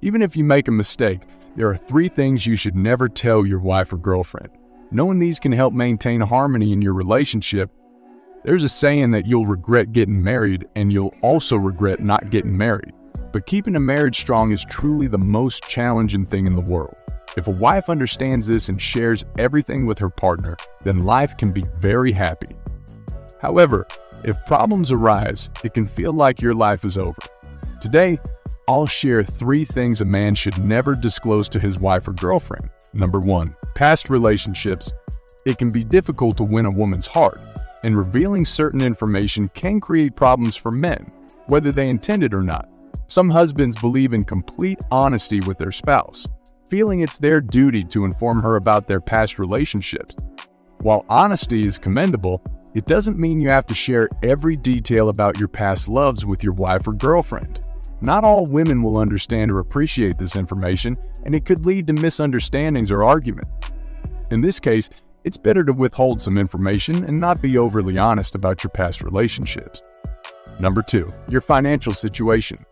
Even if you make a mistake, there are three things you should never tell your wife or girlfriend. Knowing these can help maintain harmony in your relationship. There's a saying that you'll regret getting married and you'll also regret not getting married. But keeping a marriage strong is truly the most challenging thing in the world. If a wife understands this and shares everything with her partner, then life can be very happy. However, if problems arise, it can feel like your life is over. Today, I'll share three things a man should never disclose to his wife or girlfriend. Number one, past relationships. It can be difficult to win a woman's heart, and revealing certain information can create problems for men, whether they intend it or not. Some husbands believe in complete honesty with their spouse, feeling it's their duty to inform her about their past relationships. While honesty is commendable, it doesn't mean you have to share every detail about your past loves with your wife or girlfriend. Not all women will understand or appreciate this information, and it could lead to misunderstandings or argument. In this case, it's better to withhold some information and not be overly honest about your past relationships. Number 2. Your financial situation.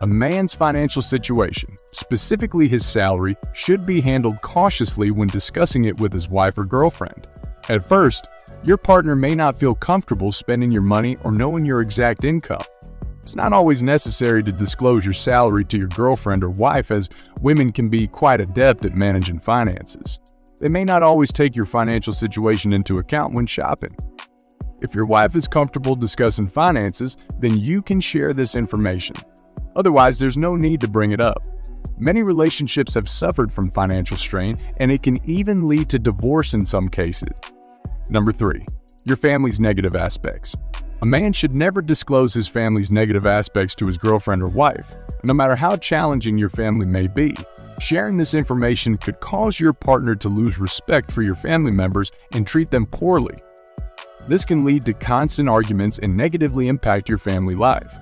A man's financial situation, specifically his salary, should be handled cautiously when discussing it with his wife or girlfriend. At first, your partner may not feel comfortable spending your money or knowing your exact income. It's not always necessary to disclose your salary to your girlfriend or wife as women can be quite adept at managing finances. They may not always take your financial situation into account when shopping. If your wife is comfortable discussing finances, then you can share this information. Otherwise, there's no need to bring it up. Many relationships have suffered from financial strain, and it can even lead to divorce in some cases. Number 3. Your family's negative aspects. A man should never disclose his family's negative aspects to his girlfriend or wife, no matter how challenging your family may be. Sharing this information could cause your partner to lose respect for your family members and treat them poorly. This can lead to constant arguments and negatively impact your family life.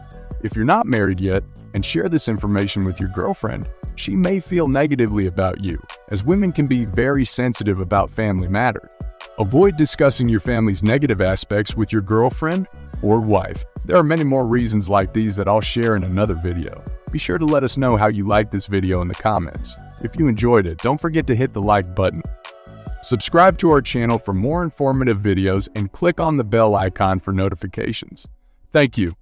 If you're not married yet and share this information with your girlfriend, she may feel negatively about you, as women can be very sensitive about family matters. Avoid discussing your family's negative aspects with your girlfriend or wife. There are many more reasons like these that I'll share in another video. Be sure to let us know how you liked this video in the comments. If you enjoyed it, don't forget to hit the like button. Subscribe to our channel for more informative videos and click on the bell icon for notifications. Thank you.